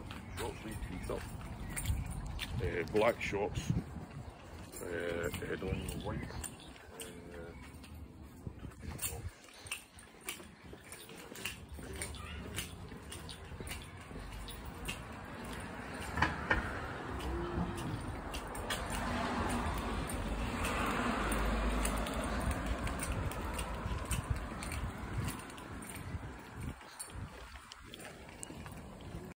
up, got teeth up, uh, black shorts, uh, head on white.